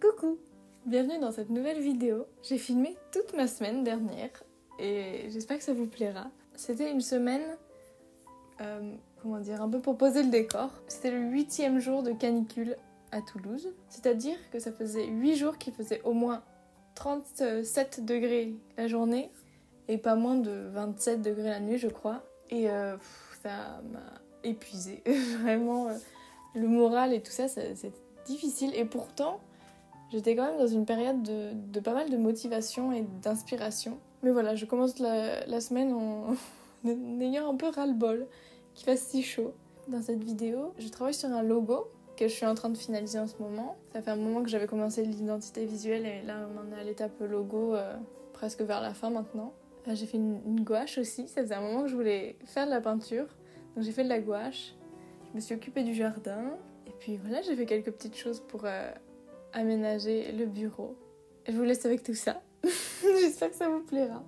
Coucou Bienvenue dans cette nouvelle vidéo. J'ai filmé toute ma semaine dernière et j'espère que ça vous plaira. C'était une semaine, euh, comment dire, un peu pour poser le décor. C'était le huitième jour de canicule à Toulouse. C'est-à-dire que ça faisait huit jours qu'il faisait au moins 37 degrés la journée et pas moins de 27 degrés la nuit, je crois. Et euh, ça m'a épuisé. Vraiment, euh, le moral et tout ça, c'est difficile. Et pourtant, j'étais quand même dans une période de, pas mal de motivation et d'inspiration. Mais voilà, je commence la, semaine en, ayant un peu ras-le-bol qu'il fasse si chaud. Dans cette vidéo, je travaille sur un logo que je suis en train de finaliser en ce moment. Ça fait un moment que j'avais commencé l'identité visuelle et là on en est à l'étape logo euh, presque vers la fin maintenant. Euh, j'ai fait une, gouache aussi, ça faisait un moment que je voulais faire de la peinture. Donc j'ai fait de la gouache, je me suis occupée du jardin et puis voilà, j'ai fait quelques petites choses pour euh, aménager le bureau. Je vous laisse avec tout ça. J'espère que ça vous plaira.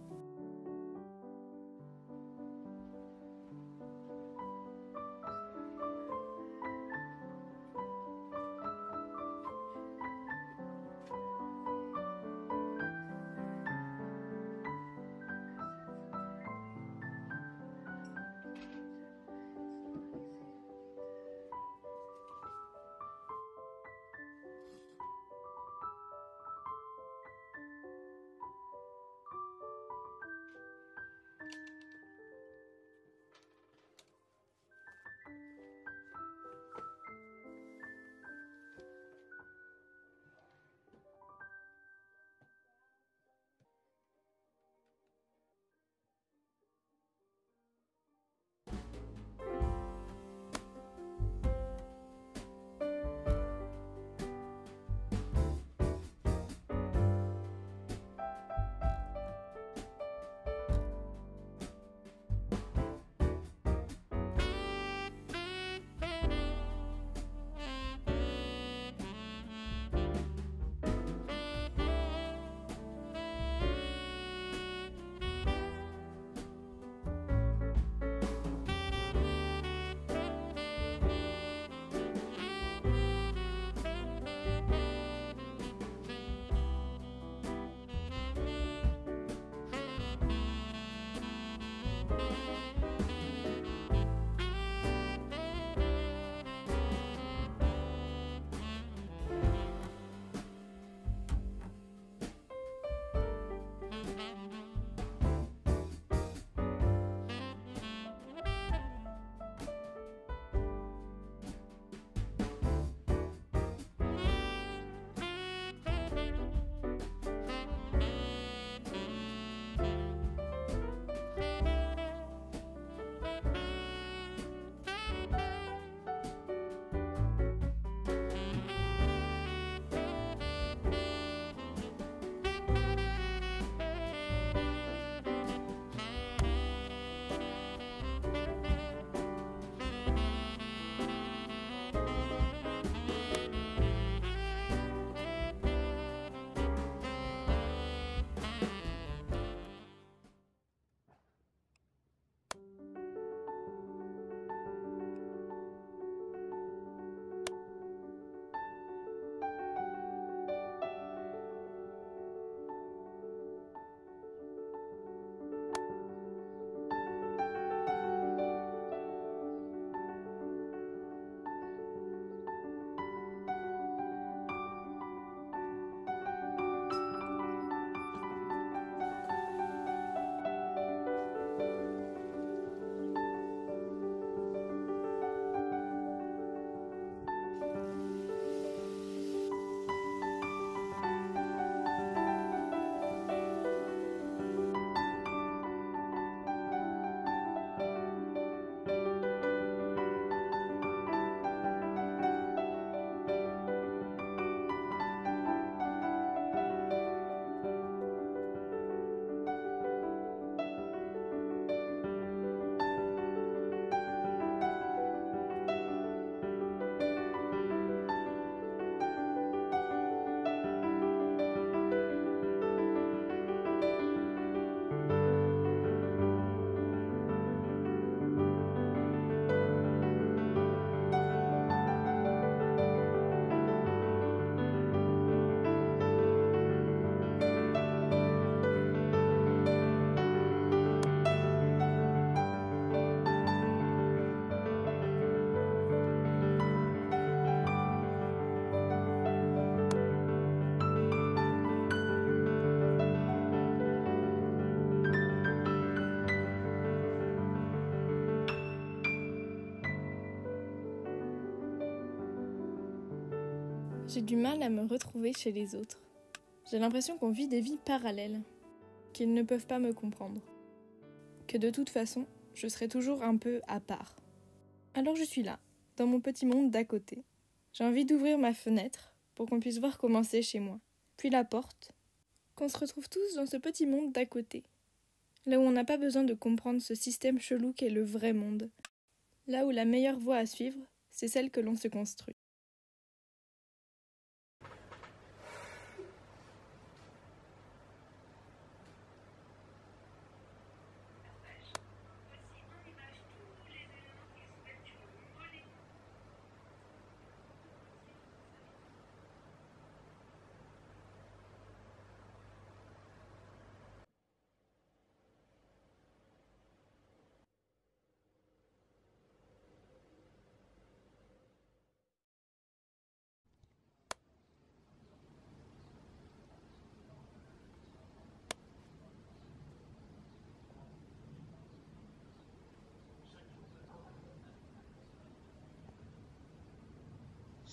J'ai du mal à me retrouver chez les autres. J'ai l'impression qu'on vit des vies parallèles, qu'ils ne peuvent pas me comprendre. Que de toute façon, je serai toujours un peu à part. Alors je suis là, dans mon petit monde d'à côté. J'ai envie d'ouvrir ma fenêtre pour qu'on puisse voir comment c'est chez moi. Puis la porte, qu'on se retrouve tous dans ce petit monde d'à côté. Là où on n'a pas besoin de comprendre ce système chelou qu'est le vrai monde. Là où la meilleure voie à suivre, c'est celle que l'on se construit.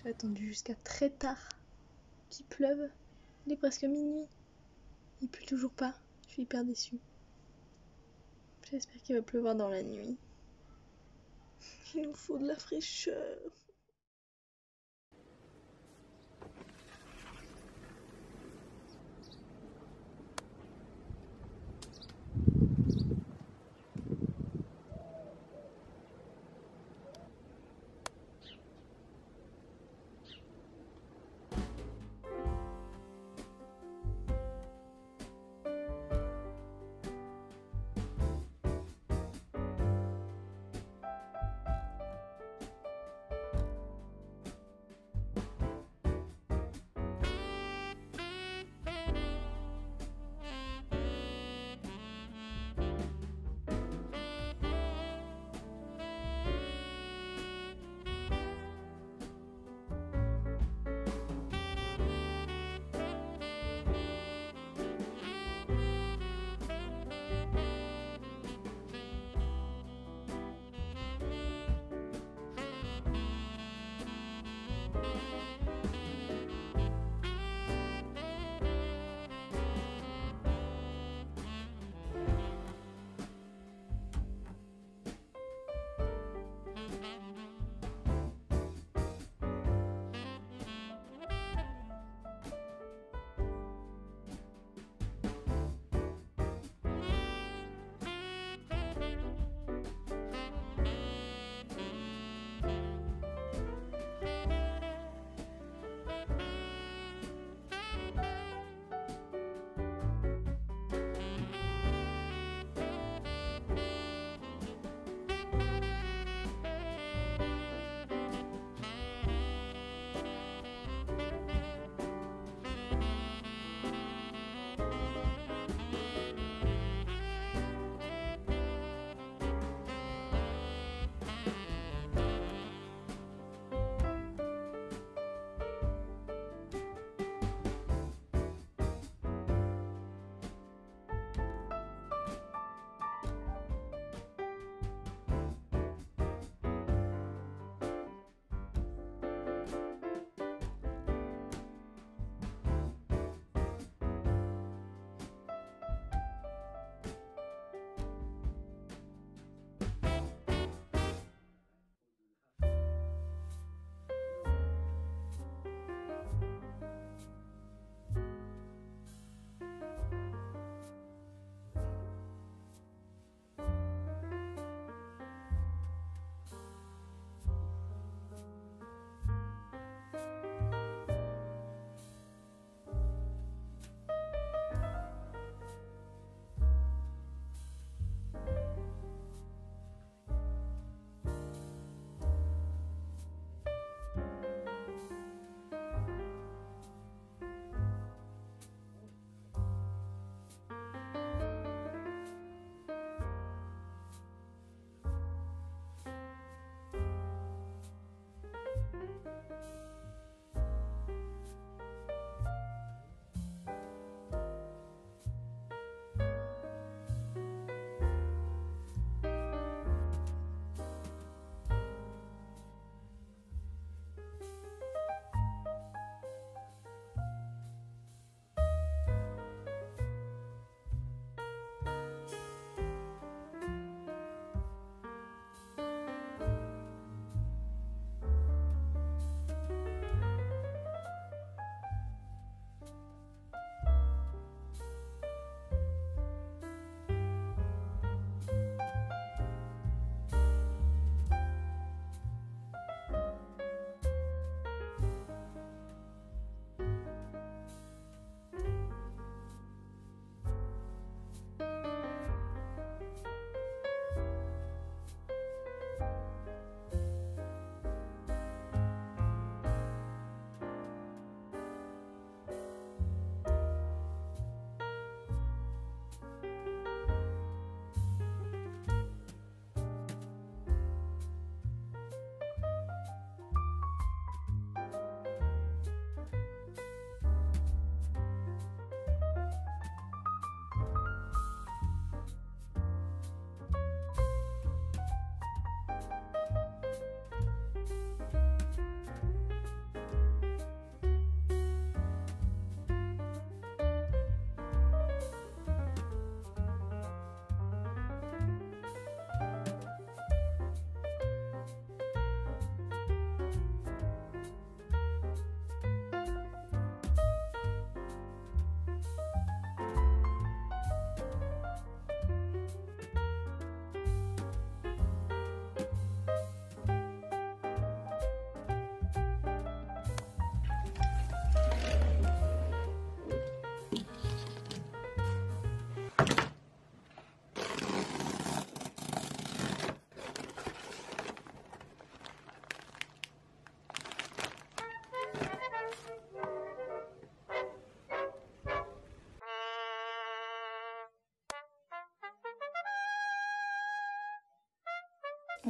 J'ai attendu jusqu'à très tard qu'il pleuve. Il est presque minuit. Il pleut toujours pas. Je suis hyper déçue. J'espère qu'il va pleuvoir dans la nuit. Il nous faut de la fraîcheur.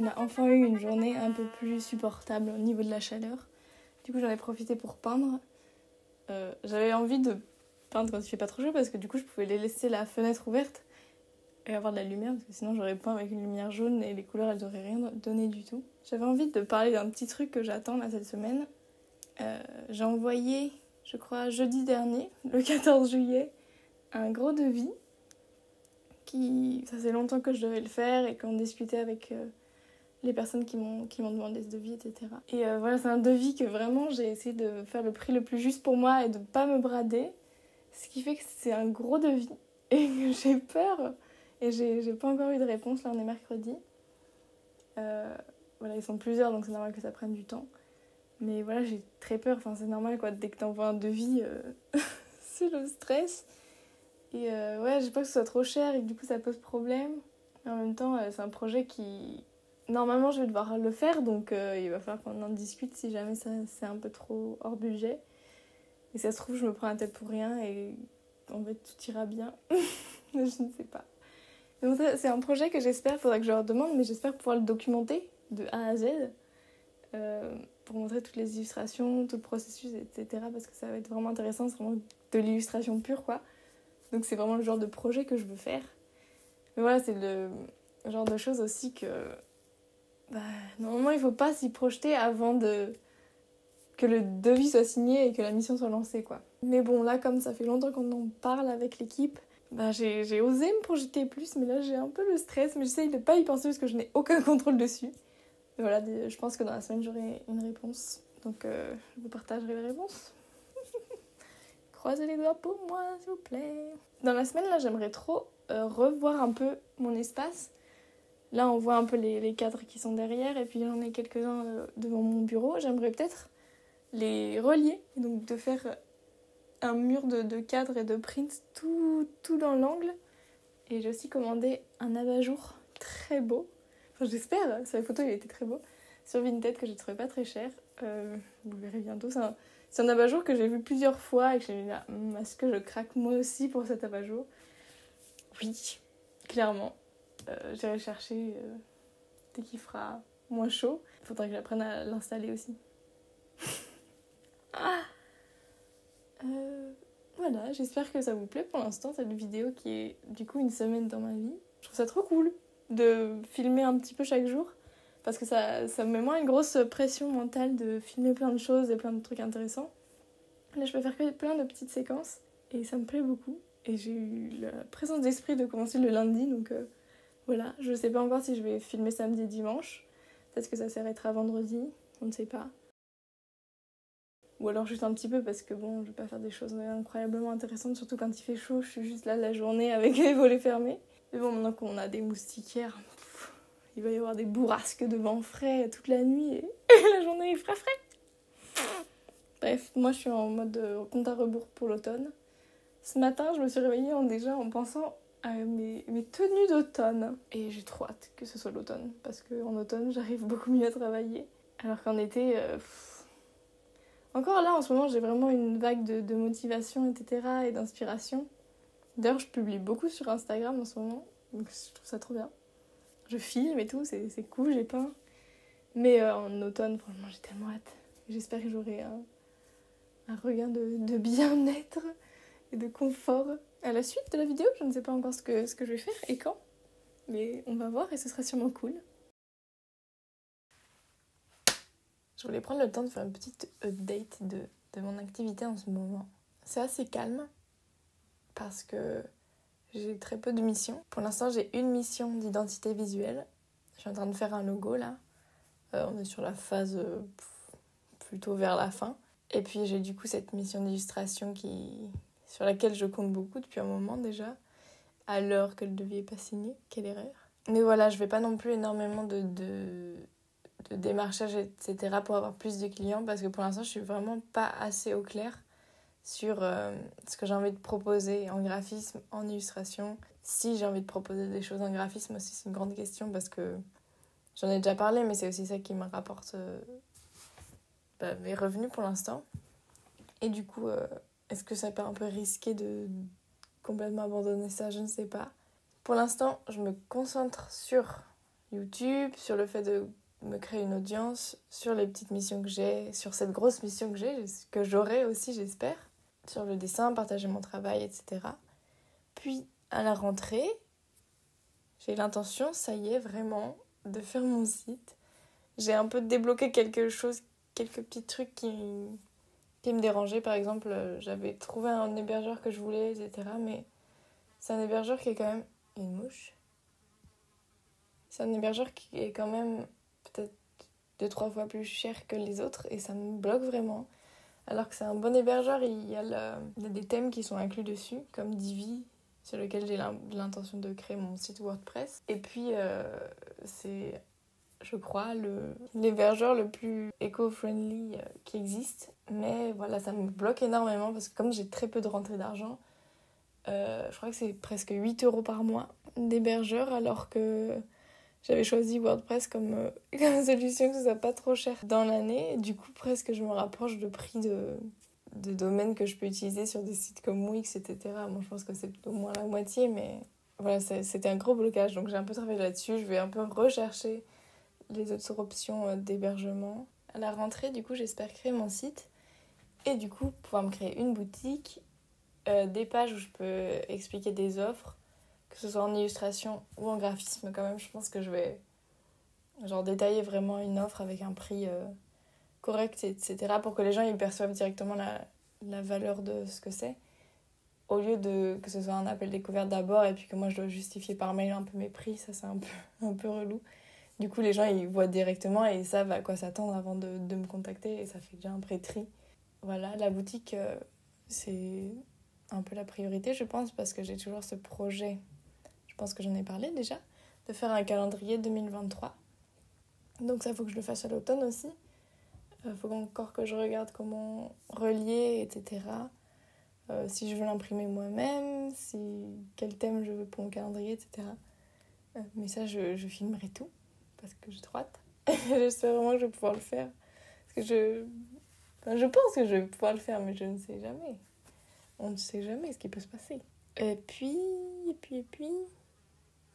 On a enfin eu une journée un peu plus supportable au niveau de la chaleur. Du coup, j'en ai profité pour peindre. Euh, J'avais envie de peindre quand il fait pas trop chaud parce que du coup, je pouvais les laisser la fenêtre ouverte et avoir de la lumière parce que sinon, j'aurais peint avec une lumière jaune et les couleurs, elles auraient rien donné du tout. J'avais envie de parler d'un petit truc que j'attends là cette semaine. Euh, J'ai envoyé, je crois, jeudi dernier, le 14 juillet, un gros devis. Qui, ça fait longtemps que je devais le faire et qu'on discutait avec euh, les personnes qui m'ont demandé ce devis, etc. Et euh, voilà, c'est un devis que vraiment j'ai essayé de faire le prix le plus juste pour moi et de pas me brader. Ce qui fait que c'est un gros devis et que j'ai peur. Et j'ai pas encore eu de réponse, là on est mercredi. Euh, voilà, ils sont plusieurs donc c'est normal que ça prenne du temps. Mais voilà, j'ai très peur, enfin c'est normal quoi, dès que t'envoies un devis, euh, c'est le stress. Et ouais, j'ai peur que ce soit trop cher et que du coup ça pose problème. Mais en même temps, c'est un projet qui. Normalement, je vais devoir le faire donc euh, il va falloir qu'on en discute si jamais c'est un peu trop hors budget. Et ça se trouve, je me prends la tête pour rien et en fait tout ira bien. je ne sais pas. Donc c'est un projet que j'espère, il faudra que je leur demande, mais j'espère pouvoir le documenter de A à Z euh, pour montrer toutes les illustrations, tout le processus, etc. Parce que ça va être vraiment intéressant, c'est vraiment de l'illustration pure quoi. Donc c'est vraiment le genre de projet que je veux faire. Mais voilà, c'est le genre de choses aussi que bah, normalement il faut pas s'y projeter avant de que le devis soit signé et que la mission soit lancée quoi. Mais bon là comme ça fait longtemps qu'on en parle avec l'équipe, bah, j'ai osé me projeter plus mais là j'ai un peu le stress mais j'essaye de pas y penser parce que je n'ai aucun contrôle dessus. Et voilà, je pense que dans la semaine j'aurai une réponse. Donc euh, je vous partagerai les réponses. Croisez les doigts pour moi, s'il vous plaît. Dans la semaine, là, j'aimerais trop euh, revoir un peu mon espace. Là, on voit un peu les, cadres qui sont derrière, et puis j'en ai quelques-uns euh, devant mon bureau. J'aimerais peut-être les relier, et donc de faire un mur de, de cadres et de prints tout, tout dans l'angle. Et j'ai aussi commandé un abat-jour très beau. Enfin, j'espère, sur la photo, il était très beau. Sur Vinted, que j'ai trouvé pas très cher. Euh, vous le verrez bientôt. C'est un, abat-jour que j'ai vu plusieurs fois et que j'ai dit là, Hum, est-ce que je craque moi aussi pour cet abat-jour? Oui, clairement. Euh, J'irai chercher euh, dès qu'il fera moins chaud. Il faudrait que j'apprenne à l'installer aussi. ah Euh, Voilà, j'espère que ça vous plaît pour l'instant, cette vidéo qui est du coup une semaine dans ma vie. Je trouve ça trop cool de filmer un petit peu chaque jour parce que ça, ça me met moins une grosse pression mentale de filmer plein de choses et plein de trucs intéressants. Là, je peux faire que plein de petites séquences et ça me plaît beaucoup. Et j'ai eu la présence d'esprit de commencer le lundi, donc euh, voilà. Je sais pas encore si je vais filmer samedi et dimanche. Peut-être que ça s'arrêtera vendredi, on ne sait pas. Ou alors juste un petit peu parce que bon, je vais pas faire des choses incroyablement intéressantes, surtout quand il fait chaud. Je suis juste là la journée avec les volets fermés. Mais bon, maintenant qu'on a des moustiquaires, il va y avoir des bourrasques de vent frais toute la nuit et la journée il fera frais. Bref, moi je suis en mode euh, compte à rebours pour l'automne. Ce matin, je me suis réveillée en, déjà en pensant à mes, mes tenues d'automne. Et j'ai trop hâte que ce soit l'automne parce qu'en automne, j'arrive beaucoup mieux à travailler. Alors qu'en été, euh, encore là en ce moment, j'ai vraiment une vague de, de motivation, etc. et d'inspiration. D'ailleurs, je publie beaucoup sur Instagram en ce moment, donc je trouve ça trop bien. Je filme et tout, c'est c'est cool, j'ai peint. Mais euh, en automne, franchement, j'ai tellement hâte. J'espère que j'aurai un, un regain de, de bien-être et de confort à la suite de la vidéo. Je ne sais pas encore ce que, je vais faire et quand, mais on va voir et ce sera sûrement cool. Je voulais prendre le temps de faire une petite update de, de mon activité en ce moment. C'est assez calme parce que j'ai très peu de missions. Pour l'instant, j'ai une mission d'identité visuelle. Je suis en train de faire un logo là. Euh, on est sur la phase euh, plutôt vers la fin. Et puis j'ai du coup cette mission d'illustration qui sur laquelle je compte beaucoup depuis un moment déjà, l'heure que le devis n'est pas signé. Quelle erreur. Mais voilà, je vais pas non plus énormément de, de, de démarchage, etc. pour avoir plus de clients parce que pour l'instant, je suis vraiment pas assez au clair sur euh, ce que j'ai envie de proposer en graphisme, en illustration. Si j'ai envie de proposer des choses en graphisme aussi, c'est une grande question parce que j'en ai déjà parlé, mais c'est aussi ça qui me rapporte euh, bah, mes revenus pour l'instant. Et du coup, euh, est-ce que ça peut un peu risqué de complètement abandonner ça? Je ne sais pas. Pour l'instant, je me concentre sur YouTube, sur le fait de me créer une audience, sur les petites missions que j'ai, sur cette grosse mission que j'ai, que j'aurai aussi, j'espère, sur le dessin, partager mon travail, etc. Puis, à la rentrée, j'ai l'intention, ça y est, vraiment, de faire mon site. J'ai un peu débloqué quelque chose, quelques petits trucs qui, qui me dérangeaient. Par exemple, j'avais trouvé un hébergeur que je voulais, etc. Mais c'est un hébergeur qui est quand même une mouche. C'est un hébergeur qui est quand même peut-être deux, trois fois plus cher que les autres et ça me bloque vraiment. Alors que c'est un bon hébergeur, il y a, des thèmes qui sont inclus dessus, comme Divi, sur lequel j'ai l'intention de créer mon site WordPress. Et puis, euh, c'est, je crois, l'hébergeur le, plus éco-friendly euh, qui existe. Mais voilà, ça me bloque énormément parce que comme j'ai très peu de rentrée d'argent, euh, je crois que c'est presque 8 euros par mois d'hébergeur, alors que j'avais choisi WordPress comme, comme solution que ce soit pas trop cher dans l'année. Du coup, presque je me rapproche de prix de, de domaines que je peux utiliser sur des sites comme Wix, etc. Bon, je pense que c'est au moins la moitié, mais voilà, c'était un gros blocage. Donc j'ai un peu travaillé là-dessus. Je vais un peu rechercher les autres options euh, d'hébergement. À la rentrée, du coup, j'espère créer mon site et du coup pouvoir me créer une boutique, euh, des pages où je peux expliquer des offres, que ce soit en illustration ou en graphisme quand même. Je pense que je vais genre détailler vraiment une offre avec un prix. Euh, correct, etc. pour que les gens ils perçoivent directement la, la valeur de ce que c'est. Au lieu de que ce soit un appel découverte d'abord et puis que moi je dois justifier par mail un peu mes prix, ça c'est un peu, un peu relou. Du coup, les gens ils voient directement et ils savent à quoi s'attendre avant de, de, me contacter et ça fait déjà un pré-tri. Voilà, la boutique euh, c'est un peu la priorité, je pense, parce que j'ai toujours ce projet, je pense que j'en ai parlé déjà, de faire un calendrier 2023. Donc ça faut que je le fasse à l'automne aussi. Il euh, faut encore que je regarde comment relier, etc. Euh, si je veux l'imprimer moi-même, si quel thème je veux pour mon calendrier, etc. Mais ça, je, je, filmerai tout parce que j'ai trop hâte. J'espère vraiment que je vais pouvoir le faire. Parce que je. Enfin, je pense que je vais pouvoir le faire, mais je ne sais jamais. On ne sait jamais ce qui peut se passer. Et puis, et puis, et puis.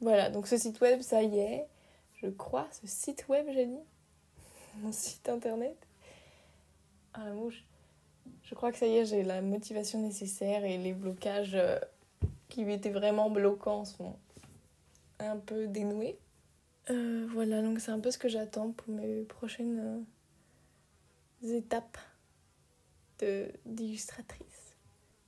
Voilà, donc ce site web, ça y est. Je crois, ce site web, j'ai dit. Mon site internet. Ah, la mouche. Je crois que ça y est, j'ai la motivation nécessaire et les blocages euh, qui étaient vraiment bloquants sont un peu dénoués. Euh, voilà, donc c'est un peu ce que j'attends pour mes prochaines euh, étapes d'illustratrice.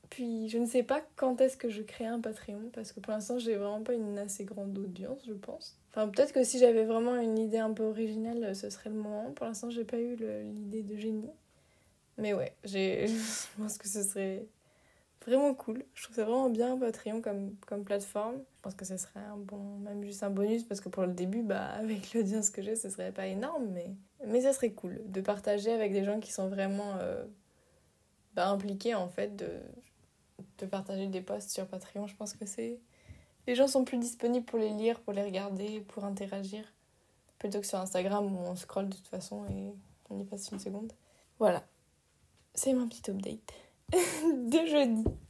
Puis je ne sais pas quand est-ce que je crée un Patreon parce que pour l'instant j'ai vraiment pas une assez grande audience, je pense. Enfin, peut-être que si j'avais vraiment une idée un peu originale, ce serait le moment. Pour l'instant, j'ai pas eu l'idée de génie. Mais ouais, je pense que ce serait vraiment cool. Je trouve ça vraiment bien Patreon comme, comme plateforme. Je pense que ce serait un bon, même juste un bonus parce que pour le début, bah, avec l'audience que j'ai, ce serait pas énorme, mais, mais ça serait cool de partager avec des gens qui sont vraiment euh, bah, impliqués en fait, de, de partager des posts sur Patreon. Je pense que c'est. Les gens sont plus disponibles pour les lire, pour les regarder, pour interagir, plutôt que sur Instagram où on scrolle de toute façon et on y passe une seconde. Voilà, c'est mon petit update de jeudi.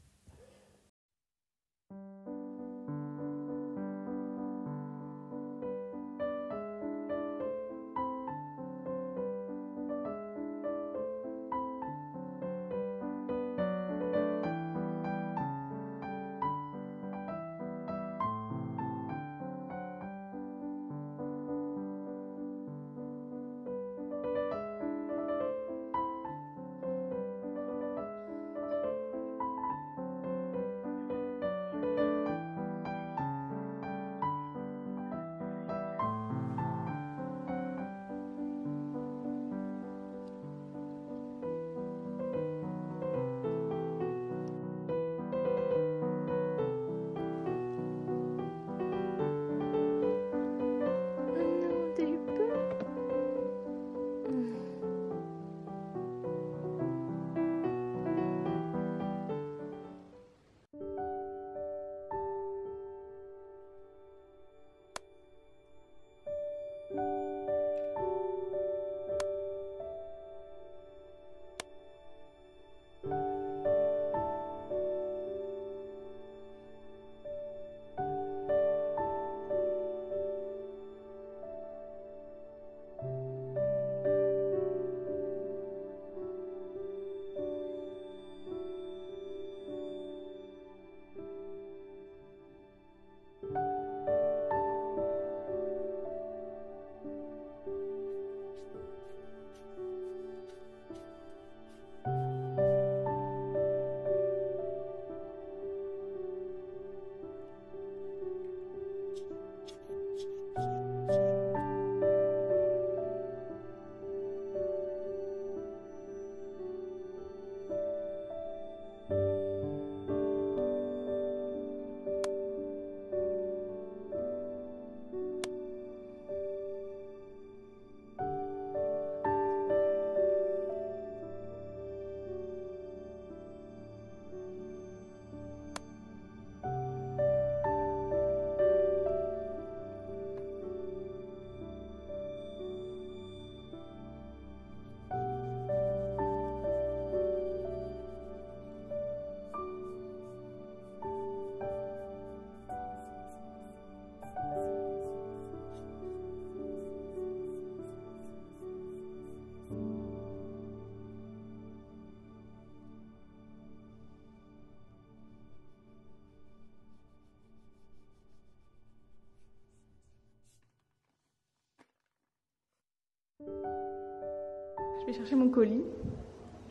Je vais chercher mon colis.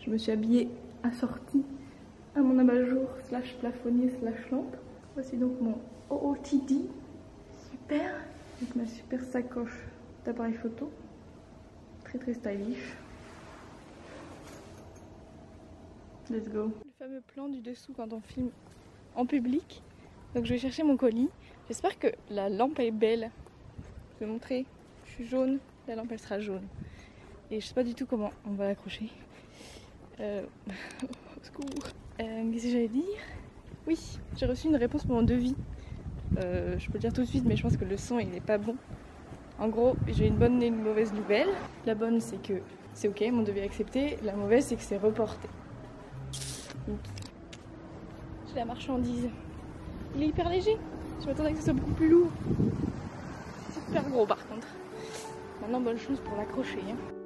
Je me suis habillée assortie à mon abat-jour slash plafonnier slash lampe. Voici donc mon OOTD. Super. Avec ma super sacoche d'appareil photo. Très très stylish. Let's go. Le fameux plan du dessous quand on filme en public. Donc je vais chercher mon colis. J'espère que la lampe est belle. Je vais montrer. Je suis jaune. La lampe elle sera jaune. Et je sais pas du tout comment on va l'accrocher. Euh... Au secours. Euh, Qu'est-ce que j'allais dire? Oui, j'ai reçu une réponse pour mon devis. Euh, je peux le dire tout de suite, mais je pense que le son il n'est pas bon. En gros, j'ai une bonne et une mauvaise nouvelle. La bonne, c'est que c'est ok, mon devis est accepté. La mauvaise, c'est que c'est reporté. J'ai la marchandise. Il est hyper léger. Je m'attendais que ce soit beaucoup plus lourd. Super gros par contre. Maintenant, bonne chance pour l'accrocher. Hein.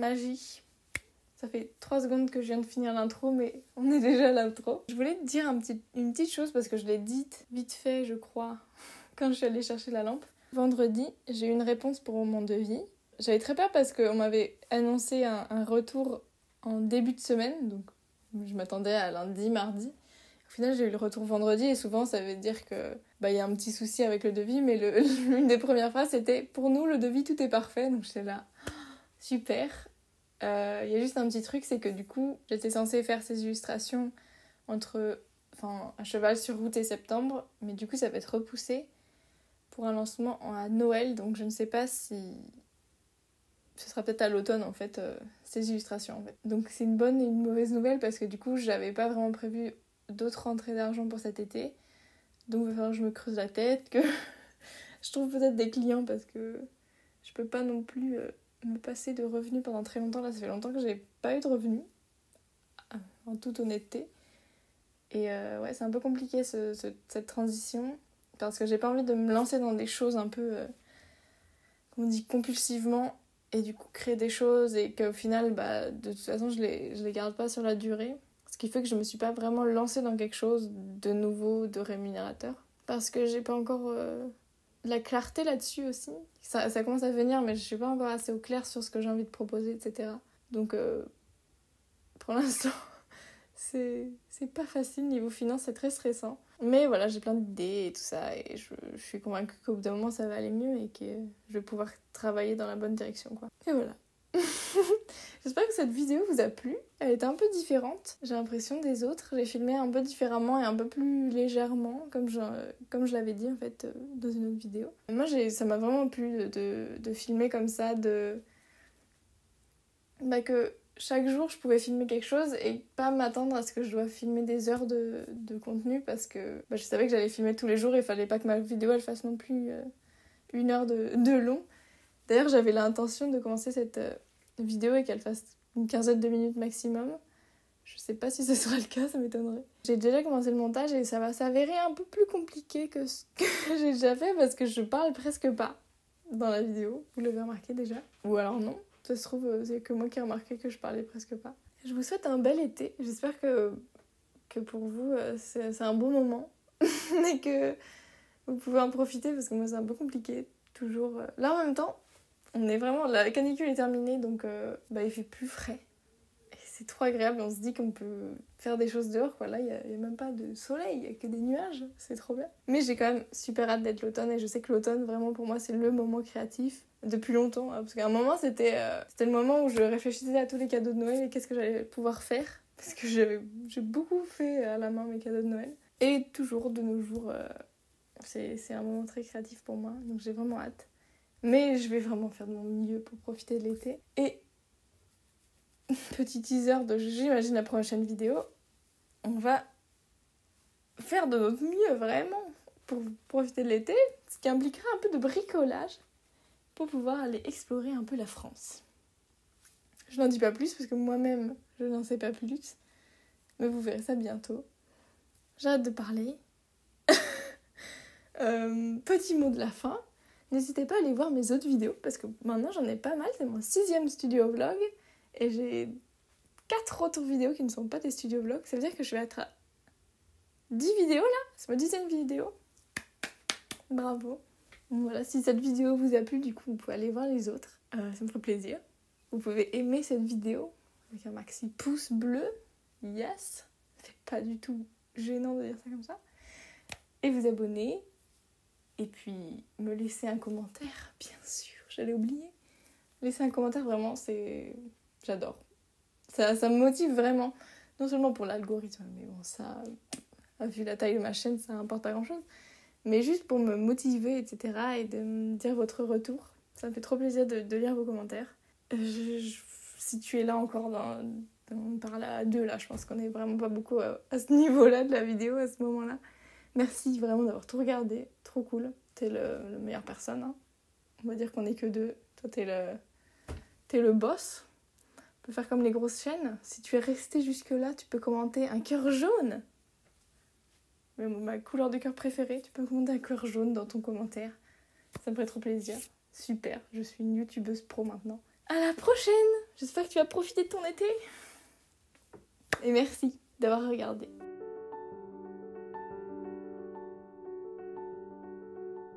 Magie. Ça fait 3 secondes que je viens de finir l'intro, mais on est déjà à l'intro. Je voulais te dire une petite chose parce que je l'ai dite vite fait, je crois, quand je suis allée chercher la lampe. Vendredi, j'ai eu une réponse pour mon devis. J'avais très peur parce qu'on m'avait annoncé un, retour en début de semaine, donc je m'attendais à lundi, mardi. Au final, j'ai eu le retour vendredi et souvent ça veut dire que bah y a un petit souci avec le devis, mais l'une des premières phrases c'était pour nous le devis tout est parfait, donc j'étais là super. Il euh, y a juste un petit truc, c'est que du coup, j'étais censée faire ces illustrations entre enfin, un cheval sur route et septembre, mais du coup, ça va être repoussé pour un lancement à Noël, donc je ne sais pas si ce sera peut-être à l'automne en fait, euh, ces illustrations. Donc c'est une bonne et une mauvaise nouvelle parce que du coup, j'avais pas vraiment prévu d'autres rentrées d'argent pour cet été, donc il va falloir que je me creuse la tête, que je trouve peut-être des clients parce que je peux pas non plus. Euh, me passer de revenus pendant très longtemps. Là, ça fait longtemps que j'ai pas eu de revenus, en toute honnêteté. Et euh, ouais, c'est un peu compliqué ce, cette transition parce que j'ai pas envie de me lancer dans des choses un peu, euh, on dit, compulsivement et du coup créer des choses et qu'au final, bah, de toute façon, je les, je les garde pas sur la durée. Ce qui fait que je me suis pas vraiment lancée dans quelque chose de nouveau, de rémunérateur. Parce que j'ai pas encore euh, la clarté là-dessus aussi. Ça, commence à venir, mais je suis pas encore assez au clair sur ce que j'ai envie de proposer, etc. Donc, euh, pour l'instant, c'est pas facile. Niveau finance, c'est très stressant. Mais voilà, j'ai plein d'idées et tout ça, et je, je suis convaincue qu'au bout d'un moment, ça va aller mieux et que je vais pouvoir travailler dans la bonne direction, quoi. Et voilà. J'espère que cette vidéo vous a plu. Elle est un peu différente, j'ai l'impression, des autres. J'ai filmé un peu différemment et un peu plus légèrement, comme je, comme je l'avais dit en fait euh, dans une autre vidéo. Moi, ça m'a vraiment plu de, de, filmer comme ça, de bah, que chaque jour je pouvais filmer quelque chose et pas m'attendre à ce que je dois filmer des heures de, de contenu parce que bah, je savais que j'allais filmer tous les jours et il fallait pas que ma vidéo elle fasse non plus euh, une heure de, de long. D'ailleurs j'avais l'intention de commencer cette euh, vidéo et qu'elle fasse une quinzaine de minutes maximum. Je sais pas si ce sera le cas, ça m'étonnerait. J'ai déjà commencé le montage et ça va s'avérer un peu plus compliqué que ce que j'ai déjà fait parce que je parle presque pas dans la vidéo. Vous l'avez remarqué déjà? Ou alors non ça se trouve, euh, c'est que moi qui ai remarqué que je parlais presque pas. Je vous souhaite un bel été. J'espère que, que pour vous, euh, c'est un bon moment. et que vous pouvez en profiter parce que moi, c'est un peu compliqué. Toujours. Euh. Là, en même temps, on est vraiment. La canicule est terminée donc bah, il fait plus frais. C'est trop agréable. On se dit qu'on peut faire des choses dehors. Quoi. Là, il n'y a, a, même pas de soleil, il n'y a que des nuages. C'est trop bien. Mais j'ai quand même super hâte d'être l'automne et je sais que l'automne, vraiment, pour moi, c'est le moment créatif depuis longtemps. Hein, parce qu'à un moment, c'était euh, c'était le moment où je réfléchissais à tous les cadeaux de Noël et qu'est-ce que j'allais pouvoir faire. Parce que j'ai beaucoup fait à la main mes cadeaux de Noël. Et toujours, de nos jours, euh, c'est un moment très créatif pour moi. Donc j'ai vraiment hâte. Mais je vais vraiment faire de mon mieux pour profiter de l'été. Et petit teaser de j'imagine la prochaine vidéo, on va faire de notre mieux vraiment pour profiter de l'été, ce qui impliquera un peu de bricolage pour pouvoir aller explorer un peu la France. Je n'en dis pas plus parce que moi-même, je n'en sais pas plus. Mais vous verrez ça bientôt. J'arrête de parler. Euh, petit mot de la fin. N'hésitez pas à aller voir mes autres vidéos parce que maintenant j'en ai pas mal. C'est mon sixième studio vlog et j'ai quatre autres vidéos qui ne sont pas des studio vlogs. Ça veut dire que je vais être à 10 vidéos là? C'est ma dixième vidéo. Bravo. Voilà, si cette vidéo vous a plu, du coup, vous pouvez aller voir les autres. Euh, ça me ferait plaisir. Vous pouvez aimer cette vidéo avec un maxi pouce bleu. Yes! C'est pas du tout gênant de dire ça comme ça. Et vous abonner. Et puis me laisser un commentaire, bien sûr, j'allais oublier. Laisser un commentaire, vraiment, c'est. J'adore. Ça, ça me motive vraiment. Non seulement pour l'algorithme, mais bon, ça. Vu la taille de ma chaîne, ça importe pas grand chose mais juste pour me motiver, etc. et de me dire votre retour. Ça me fait trop plaisir de, lire vos commentaires. Je, si tu es là encore dans, on parle à deux là, je pense qu'on est vraiment pas beaucoup à, ce niveau-là de la vidéo, à ce moment-là. Merci vraiment d'avoir tout regardé, trop cool. T'es le, le meilleure personne. Hein. On va dire qu'on est que deux. Toi, t'es le, es le boss. On peut faire comme les grosses chaînes. Si tu es resté jusque-là, tu peux commenter un cœur jaune ma couleur de cœur préférée. Tu peux commander un cœur jaune dans ton commentaire. Ça me ferait trop plaisir. Super, je suis une youtubeuse pro maintenant. À la prochaine J'espère que tu vas profiter de ton été. Et merci d'avoir regardé.